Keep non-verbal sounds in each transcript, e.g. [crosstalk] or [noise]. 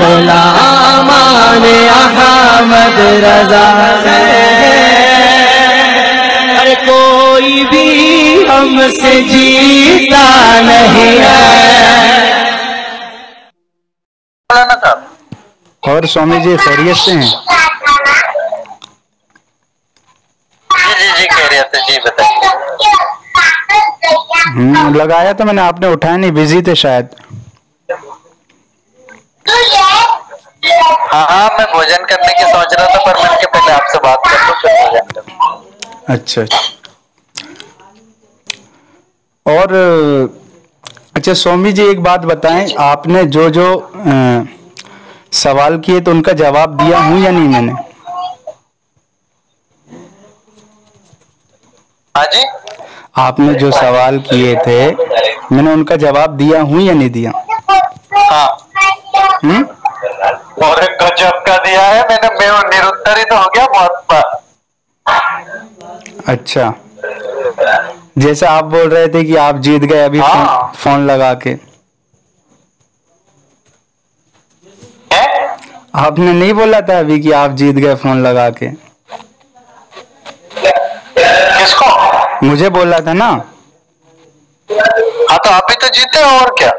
गुलामान अहमद रजा है। अरे कोई भी हमसे जीता नहीं है। और स्वामी जी खैरियत से हैं? जी जी जी कह रहे थे जी बताइए। हम्म, लगाया था मैंने आपने उठाया नहीं बिज़ी थे शायद। हाँ हाँ मैं भोजन करने की सोच रहा था पर मैंने पहले आपसे बात कर लूँ फिर भोजन करूँ। अच्छा अच्छा। और अच्छा स्वामी जी एक बात बताएँ आपने जो जो अ, सवाल किए तो उनका जवाब दिया हूँ या नहीं मैंने? हाँ जी। आपने जो सवाल किए थे मैंने उनका जवाब दिया हूँ या नहीं दिया? हाँ। हम्म? और गजब का दिया है मैंने मैं निरुत्तर ही तो हो गया बहुत बार। अच्छा। जैसे आप बोल रहे थे कि आप जीत गए अभी हाँ। फ़ोन लगा के। है? आपने नहीं बोला था अभी कि आप जीत गए फ़ोन लगा के? किसको? मुझे बोला था ना। हाँ तो आप ही तो जीते हो और क्या?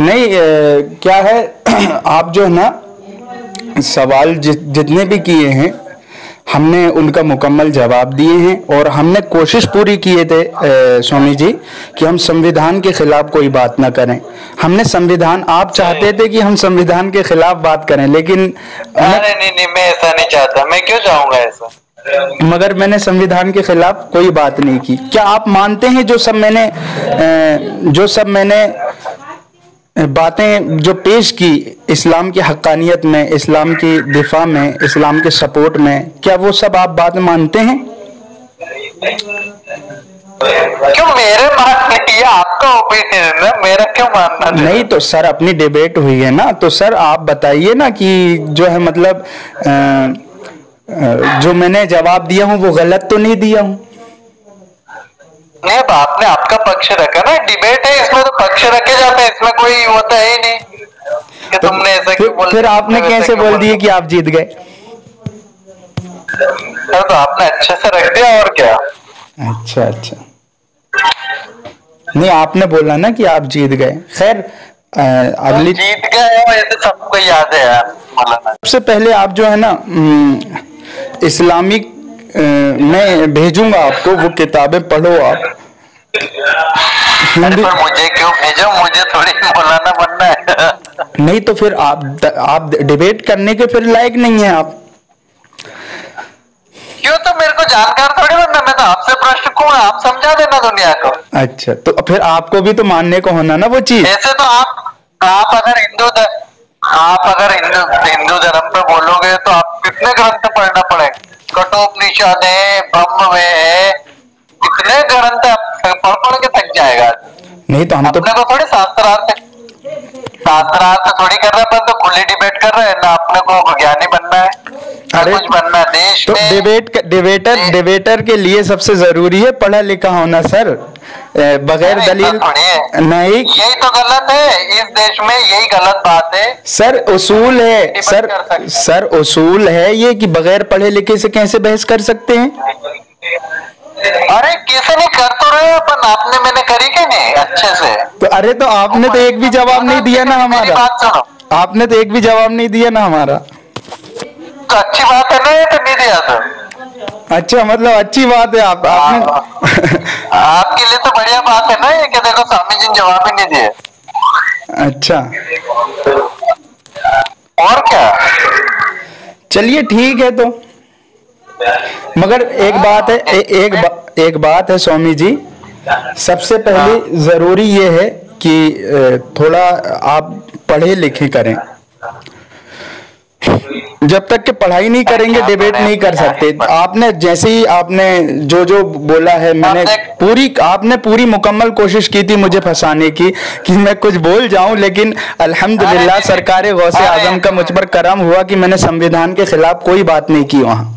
नहीं अ, क्या है [clears throat] आप जो है ना सवाल जि, जितने भी किए हैं हमने उनका मुकम्मल जवाब दिए हैं और हमने कोशिश पूरी किए थे स्वामी जी कि हम संविधान के खिलाफ कोई बात ना करें। हमने संविधान आप चाहते थे कि हम संविधान के खिलाफ बात करें लेकिन अरे नहीं नहीं मैं ऐसा नहीं चाहता। मैं क्यों चाहूँगा ऐसा? मगर मैंने संविधान के खिलाफ कोई बात नहीं की। क्या आप मानते हैं जो सब मैंने जो सब मैंने बातें जो पेश की इस्लाम की हक्कानियत में इस्लाम की दिफा में इस्लाम के सपोर्ट में क्या वो सब आप बात मानते हैं? क्यों मेरे मानने ये आपका ओपिनियन है मेरा क्यों मानना नहीं तो सर अपनी डिबेट हुई है ना तो सर आप बताइए ना कि जो है मतलब जो मैंने जवाब दिया हूँ वो गलत तो नहीं दिया हूँ? नहीं आपने आपका पक्ष रखा ना डिबेट है इसमें तो पक्ष रखे जाते हैं इसमें कोई होता है नहीं कि तो तुमने ऐसा क्यों बोल फिर आपने कैसे बोल दिए कि आप जीत गए? अरे तो आपने अच्छे से रख दिया और क्या? अच्छा अच्छा। नहीं आपने बोला ना कि आप जीत गए। खैर अ, अगली जीत गए ये तो सबको याद है यार सबसे पहले आप जो है ना इस्लामिक मैं भेजूँगा आपको वो किताबें पढ़ो आप। हिंदी पर मुझे क्यों भेजो? मुझे थोड़ी मौलाना बनना है। नहीं तो फिर आप आप डिबेट करने के फिर लायक नहीं है आप। क्यों? तो मेरे को जानकार थोड़ी बनना। मैं तो आपसे प्रश्न को आप समझा देना दुनिया को। अच्छा तो फिर आपको भी तो मानने को होना ना वो चीज़। ऐसे तो आप आप अगर हिंदू आप अगर हिंदू हिंदू धर्म पे बोलोगे तो आप कितने ग्रंथ पढ़ना पड़ेगा? कठोपनिषद है ब्रह्म में है कितने ग्रंथ पढ़ पढ़ के थक जाएगा। नहीं तो हम तो अपने को थोड़ी शास्त्रार्थ शास्त्रार्थ थोड़ी कर रहे हैं तो खुली डिबेट कर रहे हैं ना अपने को ज्ञानी बनना है अरे, कुछ बनना है। देश तो में डिबेट डिबेटर डिबेटर के लिए सबसे ज़रूरी है पढ़ा लिखा होना सर। बगैर दलील नहीं। यही तो गलत है। इस देश में यही गलत बात है। सर उसूल है। सर। सर उसूल है ये कि बगैर पढ़े लिखे से कैसे बहस कर सकते हैं? अरे कैसे नहीं कर तो रहे हो अपन आपने मैंने करी क्या नहीं अच्छे से? तो अरे तो आपने तो एक भी जवाब नहीं दिया ना हमारा। बात सुनो। आपने तो एक भी जवाब नहीं दिया ना हमारा। तो अच्छी बात है ना तो नहीं दिया तो? अच्छा मतलब अच्छी बात है आप आपने आपके लिए तो बढ़िया बात है ना ये कि देखो स्वामी जी ने जवाब ही नहीं दिए। अच्छा। और क्या? चलिए ठीक है तो। मगर एक बात है ए, एक बा, एक बात है स्वामी जी। सबसे पहले ज़रूरी ये है कि थोड़ा आप पढ़े लिखे करें। जब तक कि पढ़ाई नहीं करेंगे डिबेट नहीं कर सकते। आपने जैसे ही आपने जो जो बोला है मैंने पूरी आपने पूरी मुकम्मल कोशिश की थी मुझे फंसाने की कि मैं कुछ बोल जाऊँ लेकिन अल्हम्दुलिल्लाह सरकार गौसे आज़म का मुझ पर करम हुआ कि मैंने संविधान के खिलाफ कोई बात नहीं की वहाँ।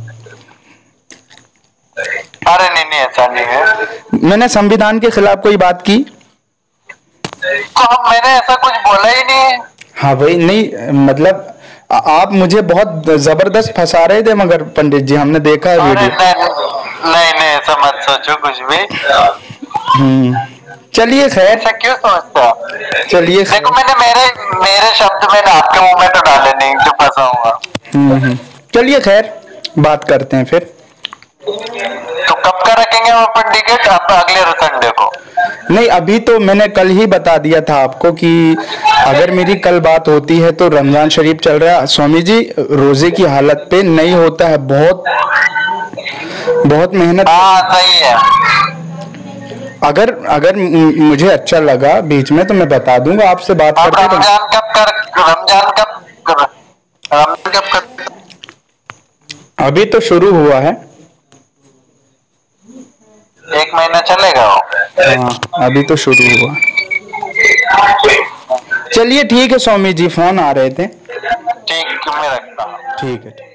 अरे नहीं नहीं ऐसा नहीं है। मैंने संविधान के खिलाफ कोई बात की? तो हम मैंने ऐसा कुछ बोला ही नहीं। है भाई नहीं मतलब आप मुझे बहुत ज़बरदस्त फंसा रहे थे मगर पंडित जी हमने देखा है वीडियो। नहीं नहीं नहीं ऐसा मत सोचो कुछ भी। हम्म चलिए खैर। ऐसा क्यों सोचते हो? चलिए देखो मैंने मेरे मेरे शब्द मैंने आपके मुँह में तो डाले नहीं जो फंसाऊँगा हम्म, हम्म। चलिए खैर बात करते हैं फिर। तो कब का रखेंगे वो टिकट अब अगले संडे को नहीं अभी तो मैंने कल ही बता दिया था आपको कि अगर मेरी कल बात होती है तो रमज़ान शरीफ चल रहा है। स्वामी जी रोज़े की हालत पे नहीं होता है। बहुत बहुत मेहनत हाँ सही है। अगर अगर मुझे अच्छा लगा बीच में तो मैं बता दूँगा आपसे बात करते रमज़ान कब कर रमज़ान कब कर रमज़ान कब कर अभी तो शुरू हुआ है। एक महीना चलेगा आ, हाँ अभी तो शुरू हुआ। चलिए ठीक है स्वामी जी फ़ोन आ रहे थे। ठीक मैं रखता हूँ। ठीक है